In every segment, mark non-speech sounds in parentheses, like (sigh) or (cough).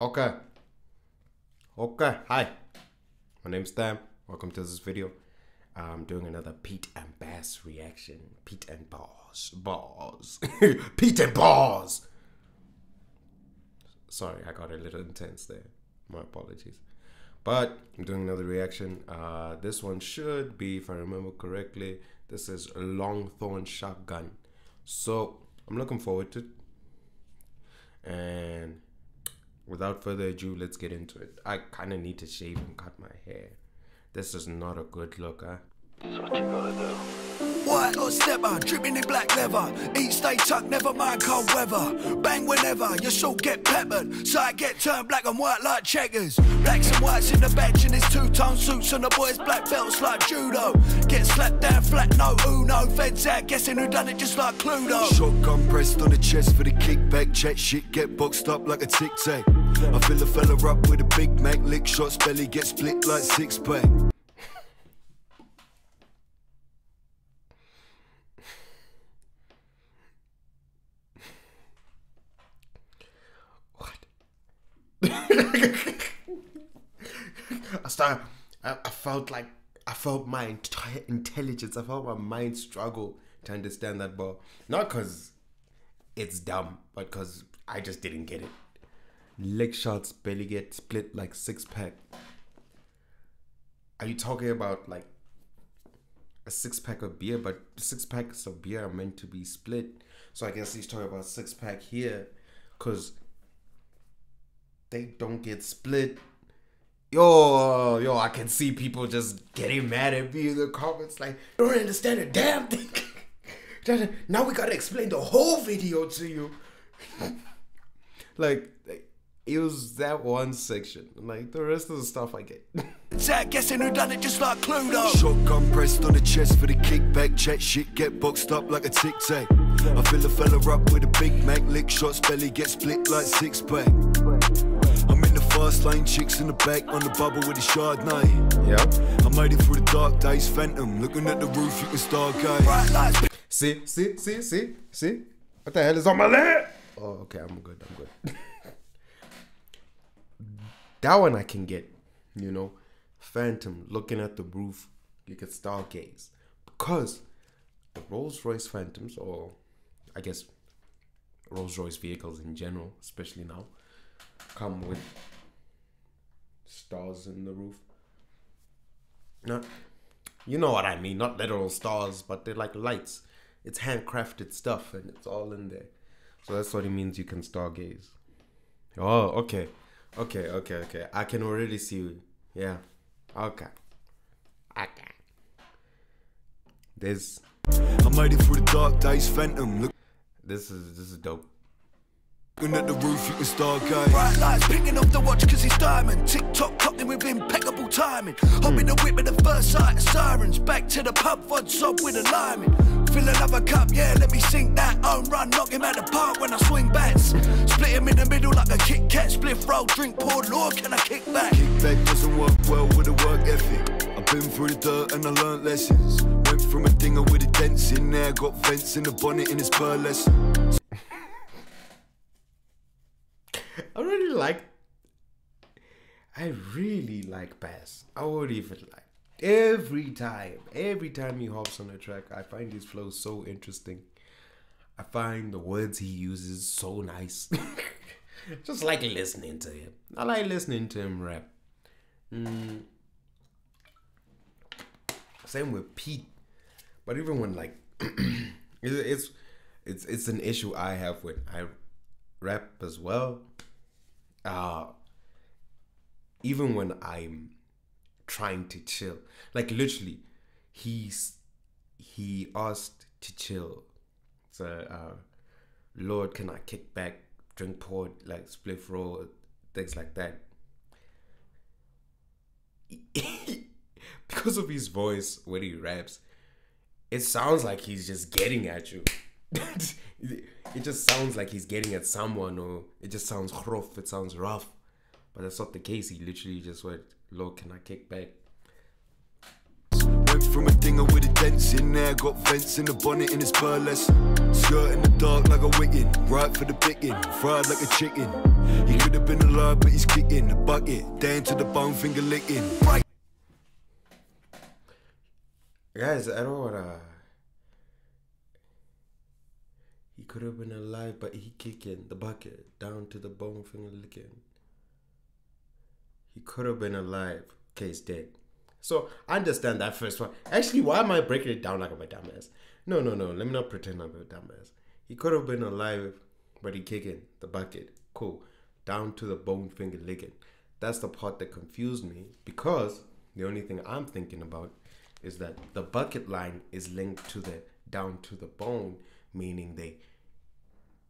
Okay. Okay. Hi. My name's Tham. Welcome to this video. I'm doing another Pete and Bas reaction. Pete and Bars. Bars. (laughs) Pete and Bars. Sorry, I got a little intense there. My apologies. But I'm doing another reaction. Uh, this one should be, if I remember correctly, this is Longthorne Shotgun. So I'm looking forward to it. And without further ado, let's get into it. I kind of need to shave and cut my hair. This is not a good look, huh? That's what you gotta do. White or stepper, dripping in black leather. Each stay tuck, never mind cold weather. Bang whenever, your soul get peppered. So I get turned black and white like checkers. Blacks and whites in the bench and his two-tone suits and the boys black belts like judo. Get slapped down flat, no uno. Feds out, guessing who done it just like Cluedo. Shotgun pressed on the chest for the kickback. Check shit, get boxed up like a tic-tac. I fill a fella up with a Big Mac. Lick shots, belly get split like six-pack. What? I started. I, I felt like I felt my entire intelligence. I felt my mind struggle to understand that, but not because it's dumb, but because I just didn't get it. Leg shots, belly get split like six pack. Are you talking about like a six pack of beer? But six packs of beer are meant to be split. So I guess he's talking about six pack here, cause they don't get split. Yo, yo, I can see people just getting mad at me in the comments like, don't understand a damn thing. (laughs) now we gotta explain the whole video to you. (laughs) like, like, it was that one section. Like, the rest of the stuff I get. (laughs) Zach guessing who done it just like Cluedo. Shotgun pressed on the chest for the kickback. Check shit, get boxed up like a tic tac. I fill a fella up with a Big Mac. Lick shots, belly get split like six pack. I'm in the fast lane, chicks in the back on the bubble with the Chardonnay. yep. I made it through the dark days, phantom. Looking at the roof, you can stargaze. Bright lights, See, see, see, see, see? What the hell is on my leg? Oh, okay, I'm good, I'm good. (laughs) that one I can get, you know. Phantom looking at the roof, you can stargaze. Because the Rolls Royce Phantoms, or I guess Rolls Royce vehicles in general, especially now, come with stars in the roof. Not, you know what I mean, not literal stars, but they're like lights. It's handcrafted stuff and it's all in there. So that's what it means you can stargaze. Oh, okay. Okay, okay, okay. I can already see you. Yeah. Okay. Okay. This I made it through the dark days, phantom. Look. this is this is dope. Looking at the roof, you can stargaze. Bright lights picking up the watch cause it's diamond. Tick tock clocking with impeccable timing. Hop in the whip at the first sight of sirens. Back to the pub, fud sob with a liming. Fill another cup, yeah, let me sink that. Own run, knock him out the park when I swing bats. Split him in the middle like a Kit Kat. Split roll, drink poured, Lord, can I kick back? Kick back doesn't work well with a work ethic. I've been through the dirt and I learned lessons. Went from a dinger with a dents in there, got vents in the bonnet in its pearlescent. I really like. I really like Bas. I would even like every time, every time he hops on a track, I find his flow so interesting. I find the words he uses so nice. (laughs) Just like listening to him. I like listening to him rap. Mm. Same with Pete. But even when like (clears throat) it's, it's it's an issue I have when I rap as well. Uh even when I'm trying to chill. Like literally, he's he asked to chill. So uh Lord, can I kick back, drink port, like spliff roll, things like that. (laughs) because of his voice when he raps, it sounds like he's just getting at you. (laughs) it just sounds like he's getting at someone, or it just sounds rough. It sounds rough, but that's not the case. He literally just went, "Lord, can I kick back?" Went from a dinger with a dents in there. Got vents in the bonnet in his burlesque. Skirt in the dark like a. Right for the picking. Fried like a chicken. He could have been alive, but he's kicking. The bucket. Down to the bone, finger licking. Right. Guys, I don't wanna. He could have been alive, but he kicking the bucket down to the bone finger licking. He could have been alive. He's dead. So I understand that first one. Actually, why am I breaking it down like I'm a dumbass? No, no, no. Let me not pretend I'm a dumbass. He could have been alive, but he kicking the bucket. Cool. Down to the bone finger licking. That's the part that confused me because the only thing I'm thinking about is that the bucket line is linked to the down to the bone, meaning they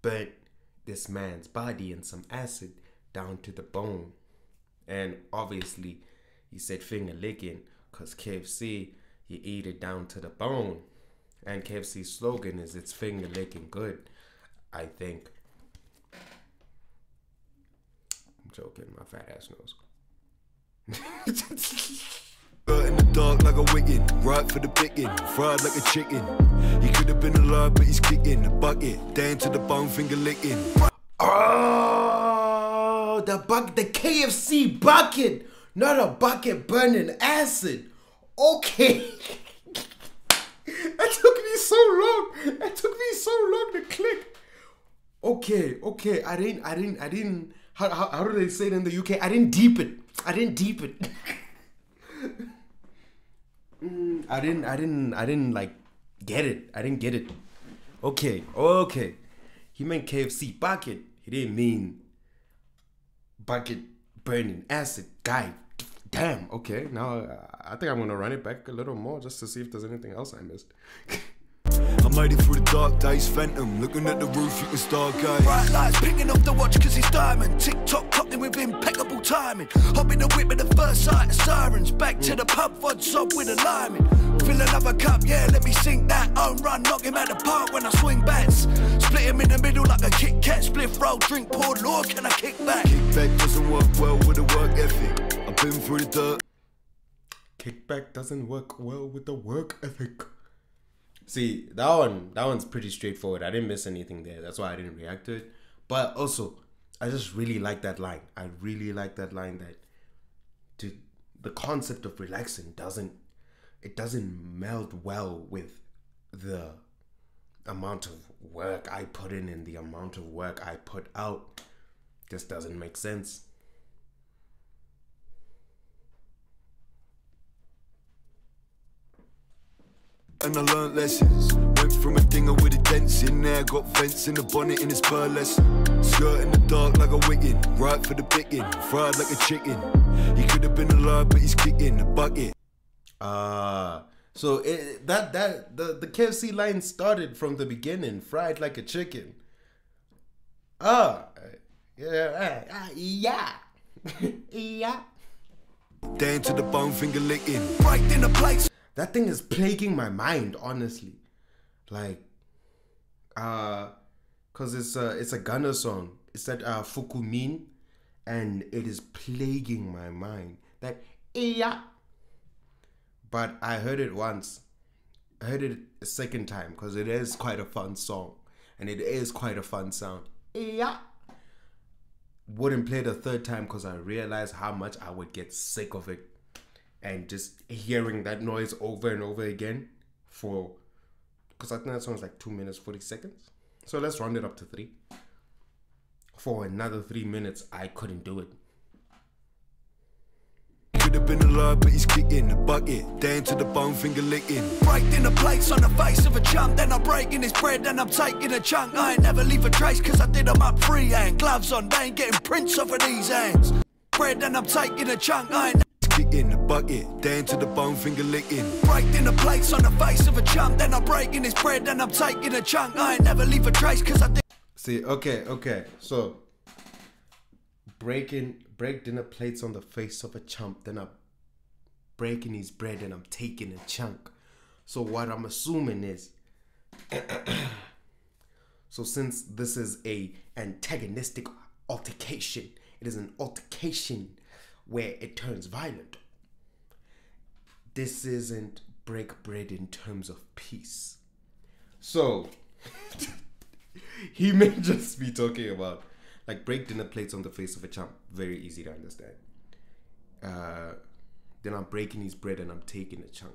burnt this man's body in some acid down to the bone. And obviously, he said finger licking because KFC, you eat it down to the bone. And KFC's slogan is it's finger licking good, I think. I'm joking, my fat ass knows. (laughs) In the dark like a wiggin', right for the picking, fried like a chicken. He could have been alive, but he's kicking the bucket, down to the bone, finger licking. Oh, the buck, the KFC bucket, not a bucket burning acid. Okay. (laughs) that took me so long. That took me so long to click. Okay, okay. I didn't, I didn't, I didn't. How, how, how do they say it in the UK? I didn't deep it. I didn't deep it. (laughs) Mm, I didn't, I didn't, I didn't like get it. I didn't get it. Okay, okay. He meant KFC bucket. He didn't mean bucket burning acid guy. Damn. Okay. Now uh, I think I'm gonna run it back a little more just to see if there's anything else I missed. (laughs) I made it through the dark days, phantom. Looking at the roof, you can stargaze. Bright lights picking off the watch cause it's diamond. Tick tock clocking with impeccable timing. Hop in the whip at the first sight of sirens. Back to the pub, fud sob with a liming. Fill another cup, yeah, let me sink that. Own run, knock him out the park when I swing bats. Split him in the middle like a Kit Kat. Split roll, drink, pour, Lord, can I kick back? Kick back doesn't work well with the work ethic. I've been through the dirt. Kickback doesn't work well with the work ethic. See, that one, that one's pretty straightforward. I didn't miss anything there. That's why I didn't react to it. But also, I just really like that line. I really like that line that to the concept of relaxing doesn't it doesn't meld well with the amount of work I put in and the amount of work I put out. Just doesn't make sense. And I learned lessons. Went from a dinger with a dents in there. Got vents in the bonnet in his burlesque. Skirt in the dark like a wiggin'. Right for the picking. Fried like a chicken. He could have been alive, but he's kicking the bucket. Ah, so it, that that the the KFC line started from the beginning, fried like a chicken. Ah, yeah, ah, yeah, (laughs) yeah. Down to the bone, finger licking. Right in the place. That thing is plaguing my mind, honestly. Like, uh, cause it's a it's a Gunna song. It's that uh fukumean, and it is plaguing my mind. That yeah. But I heard it once. I heard it a second time because it is quite a fun song, and it is quite a fun sound. Yeah. Wouldn't play a third time because I realized how much I would get sick of it and just hearing that noise over and over again for because I think that song's like two minutes forty seconds. So let's round it up to three. For another three minutes, I couldn't do it. Could have been alive, but he's kicking the bucket. Down to the bone, finger licking. In the place on the face of a chump. Then I'm breaking his bread, I'm taking a chunk. I ain't never leave a trace, cause I did up freehand. Gloves on, they ain't getting prints off of these hands. Bread, I'm taking a chunk. I ain't kicking the bucket, down to the bone, finger licking. In the place on the face of a chump. Then I'm breaking his bread, and I'm taking a chunk. I ain't never leave a trace, cause I did. See, okay, okay. So breaking break dinner plates on the face of a chump, then I'm breaking his bread and I'm taking a chunk. So what I'm assuming is (clears throat) so since this is a antagonistic altercation, it is an altercation where it turns violent. This isn't break bread in terms of peace. So (laughs) he may just be talking about like break dinner plates on the face of a champ. Very easy to understand. Uh, then I'm breaking his bread and I'm taking a chunk.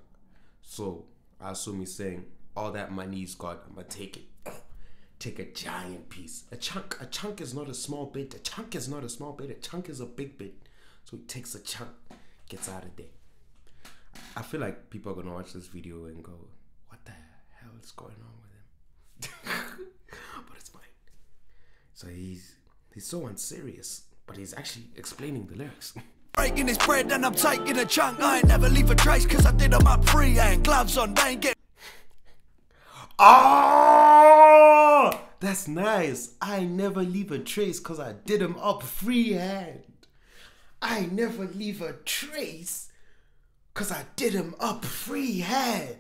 So I assume he's saying all that money he's got, I'm gonna take it. (sniffs) Take a giant piece. A chunk. A chunk is not a small bit. A chunk is not a small bit. A chunk is a big bit. So he takes a chunk, gets out of there. I feel like people are gonna watch this video and go, "What the hell is going on with him?" (laughs) but it's fine. So he's he's so unserious, but he's actually explaining the lyrics. (laughs) Breaking his bread and I'm taking a chunk. I ain't never leave a trace cause I did them up freehand. Gloves on, they ain't get Oh, that's nice. I never leave a trace because I did them up freehand. I never leave a trace because I did them up freehand.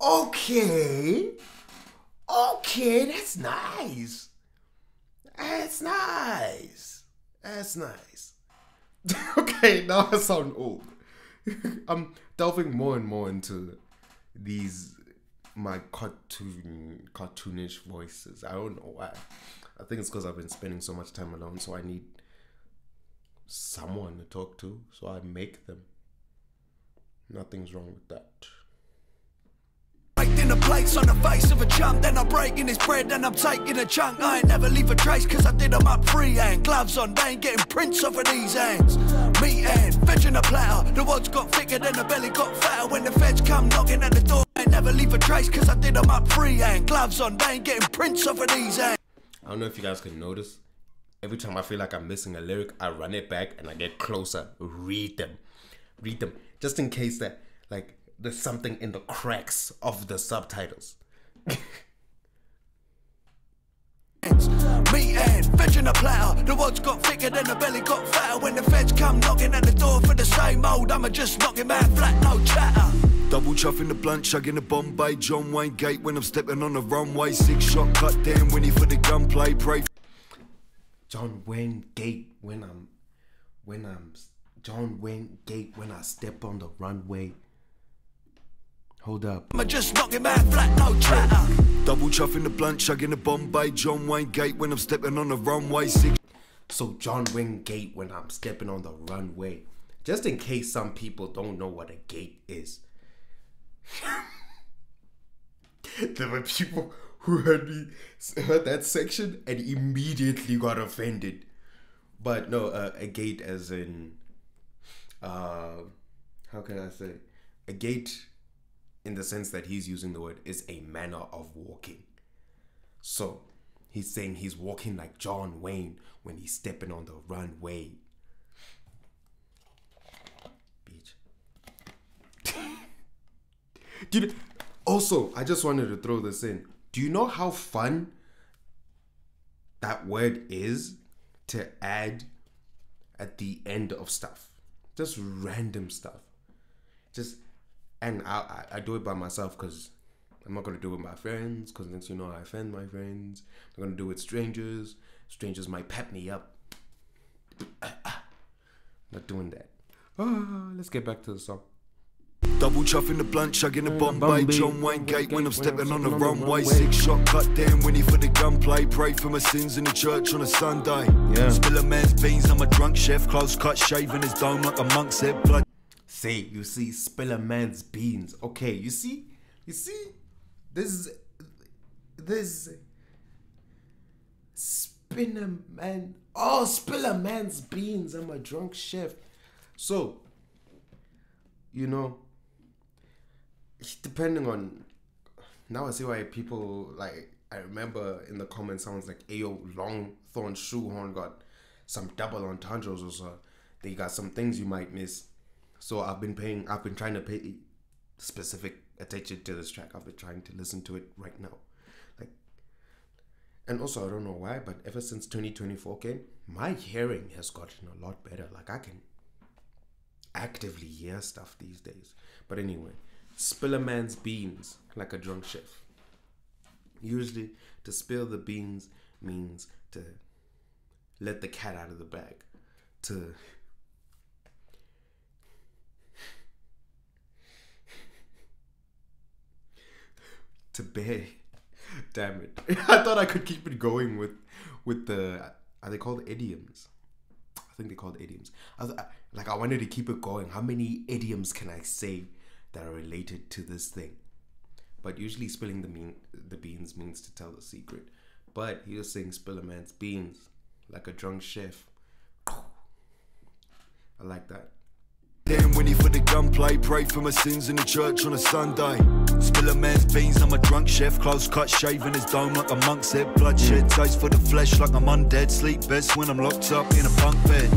Okay. Okay, that's nice. That's nice. That's nice. (laughs) okay, now I sound old. (laughs) I'm delving more and more into these my cartoon cartoonish voices. I don't know why. I think it's because I've been spending so much time alone, so I need someone to talk to. So I make them. Nothing's wrong with that. Breaking the plates on the face of a chump, then I'm breaking his bread and I'm taking a chunk. I ain't never leave a trace cause I did them up freehand. Gloves on, they ain't getting prints off of these hands. Meat and veg in a platter. The wads got thicker than the belly got fatter. When the feds come knocking at the door, I ain't never leave a trace cause I did them up freehand. Gloves on, they ain't getting prints off of these hands. I don't know if you guys can notice. Every time I feel like I'm missing a lyric, I run it back and I get closer. Read them. Read them. Just in case that like there's something in the cracks of the subtitles. Meat and veg in a platter. The wads got thicker than the belly got fatter. When the feds come knocking at the door for the same old, I'ma just knock him out flat, no chatter. Double chuffing the blunt, chugging the Bombay, John Wayne Gait when I'm stepping on the runway. Six shot cut down, Winnie for the gunplay. Pray John Wayne Gait when I'm when I'm John Wayne Gait when I step on the runway. Hold up. I'ma just knock him out flat, no chatter. Double chuffing the blunt, chugging the Bombay, John Wayne Gait when I'm stepping on the runway. Six So John Wayne Gait when I'm stepping on the runway. Just in case some people don't know what a gait is. (laughs) there were people who heard me heard that section and immediately got offended. But no, uh, a gait as in uh how can I say? A gait in the sense that he's using the word is a manner of walking. So he's saying he's walking like John Wayne when he's stepping on the runway. Bitch. (laughs) Dude, also, I just wanted to throw this in. Do you know how fun that word is to add at the end of stuff? Just random stuff. Just and I I, I do it by myself because I'm not gonna do it with my friends because next you know I offend my friends. I'm gonna do it with strangers. Strangers might pep me up. (coughs) Not doing that. Ah, let's get back to the song. Double chuffing the blunt, chugging the Bombay, Bombay, John Wayne Gait when I'm Gait when I'm stepping on the stepping on the runway. runway. Six shot cut down, Winnie for the gunplay. Pray for my sins in the church on a Sunday. Yeah. Spill a man's beans, I'm a drunk chef. Close cut, shaving his dome like a monk's head. Blood Say, you see, spill a man's beans. Okay, you see, you see, this, is this, spin a man. Oh, spill a man's beans. I'm a drunk chef. So, you know, depending on now, I see why people like. I remember in the comments, someone's like, "Ayo, long thorn shoehorn got some double entendres or so. They got some things you might miss." So I've been paying. I've been trying to pay specific attention to this track. I've been trying to listen to it right now, like. And also, I don't know why, but ever since 2024 came, my hearing has gotten a lot better. Like I can actively hear stuff these days. But anyway, spill a man's beans like a drunk chef. Usually, to spill the beans means to let the cat out of the bag. To to bear. Damn it! (laughs) I thought I could keep it going with with the are they called idioms? I think they're called idioms. I was, like I wanted to keep it going. How many idioms can I say that are related to this thing? But usually spilling the mean the beans means to tell the secret. But he was saying spill a man's beans like a drunk chef. I like that. Then when he for the gunplay, pray for my sins in the church on a Sunday. Spill a man's beans, I'm a drunk chef, close cut, shaving his dome like a monk's head. Bloodshed, taste for the flesh like I'm undead. Sleep best when I'm locked up in a bunk bed.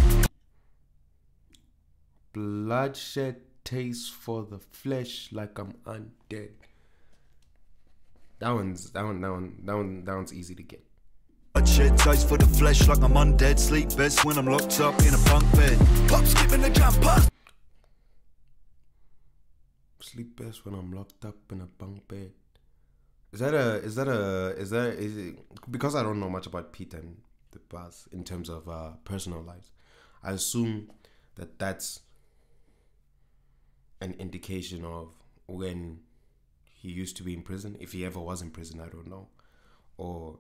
Bloodshed taste for the flesh like I'm undead. That one's that one that one that one that one's easy to get. Bloodshed taste for the flesh like I'm undead. Sleep best when I'm locked up in a bunk bed. Pop skipping the jump. Sleep best when I'm locked up in a bunk bed. Is that a is that a is that is it because I don't know much about Pete and the Buzz in terms of uh, personal lives. I assume that that's an indication of when he used to be in prison. If he ever was in prison, I don't know, or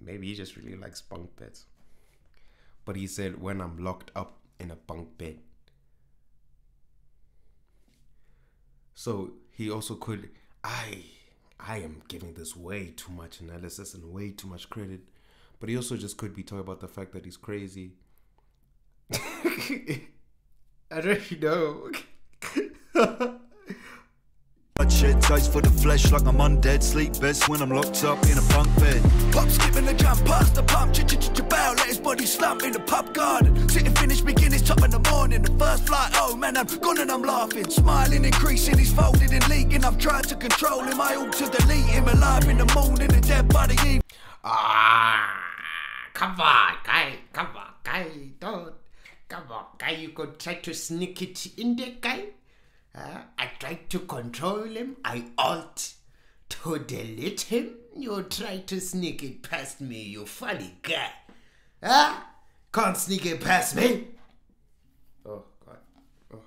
maybe he just really likes bunk beds. But he said, "When I'm locked up in a bunk bed." So he also could. I I am giving this way too much analysis and way too much credit, but he also just could be talking about the fact that he's crazy. (laughs) I don't know. (laughs) Bloodshed taste for the flesh like I'm undead. Sleep best when I'm locked up in a bunk bed. Pop skipping the jump past the pump. Ch ch ch ch bow, let his body slump in the pub garden. Sitting finish begin his top in the morning. The first flight, oh man, I'm gone and I'm laughing. Smiling, increasing, he's folded and leaking. I've tried to control him, I ought to delete him. Alive in the morning and dead by the evening. Ah, come on, guy. Come on, guy. Don't. Come on, guy. You could try to sneak it in there, guy. Uh, I tried to control him. I ought to delete him. You try to sneak it past me, you funny guy. Huh? Can't sneak it past me. Oh, God. Oh.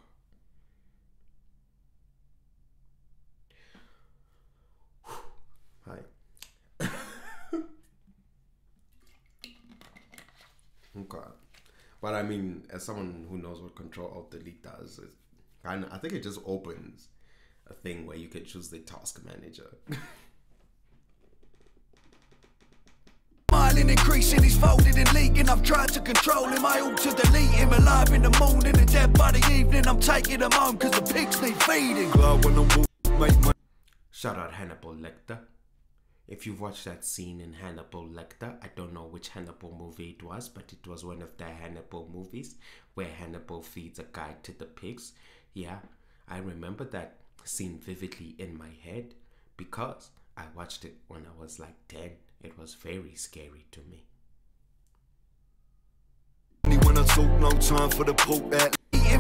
Hi. (laughs) Okay. But I mean, as someone who knows what Control Alt Delete does, kind of, I think it just opens a thing where you can choose the task manager. Smiling, increasing, he's folded and leaking. I've tried to control him, I ought to delete him. Alive in the morning and dead by the evening. I'm taking him home cause the pigs need feeding. Glad when I'm make my Shout out Hannibal Lecter. If you've watched that scene in Hannibal Lecter, I don't know which Hannibal movie it was, but it was one of the Hannibal movies where Hannibal feeds a guy to the pigs. Yeah, I remember that scene vividly in my head because I watched it when I was like 10. It was very scary to me. no time for the poke that.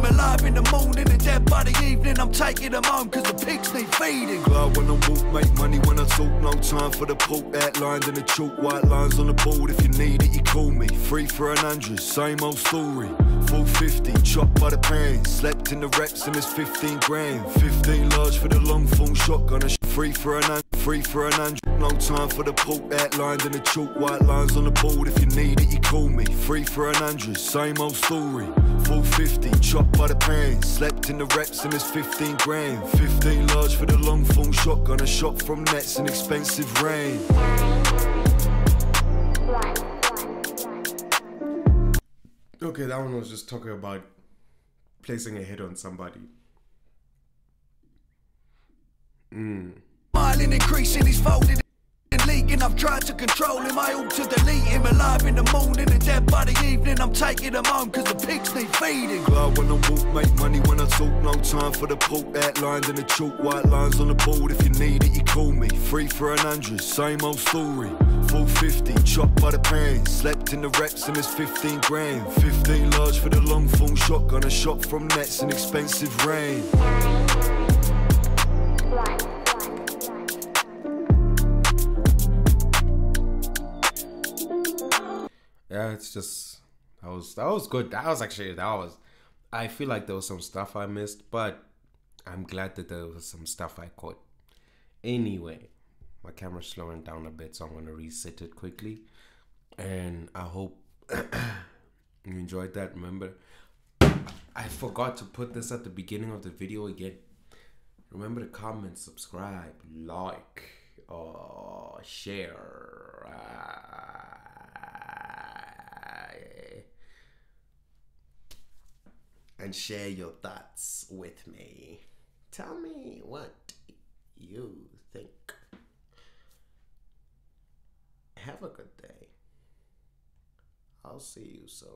Alive in the morning and dead by the evening. I'm taking him home cause the pigs need feeding. Glad when I walk, make money when I talk, no time for the poke that. Lines in the chalk, white lines on the board. If you need it, you call me. Free for an hundred, same old story. 450, chopped by the pan. Slept in the reps and it's 15 grand. 15 large for the Longthorne shotgun. Free for an hundred, free for an hundred. No time for the that. Lines in the chalk, white lines on the board. If you need it, you call me. Free for an hundred, same old story. Full 50, chopped by the pan. Slept in the reps and it's 15 grand. 15 large for the Longthorne shotgun. A shot from nets, an expensive rain. Okay, that one was just talking about placing a hit on somebody. Hmm. Smiling, increasing, he's folded and leaking. I've tried to control him, I ought to delete him. Alive in the morning and dead by the evening. I'm taking him home cause the pigs need feeding. Glad when I walk, make money when I talk. No time for the poke. Lines in the chalk, white lines on the board. If you need it, you call me. Free for an hundred, same old story. Full 50, chopped by the pan. Slept in the reps and it's 15 grand. 15 large for the Longthorne shotgun. A shot from nets, an expensive rain. It's just that was that was good. That was actually that was. I feel like there was some stuff I missed, but I'm glad that there was some stuff I caught. Anyway, my camera's slowing down a bit, so I'm gonna reset it quickly. And I hope (coughs) you enjoyed that. Remember, I forgot to put this at the beginning of the video again. Remember to comment, subscribe, like, or share. Ah. And share your thoughts with me. Tell me what you think. Have a good day. I'll see you soon.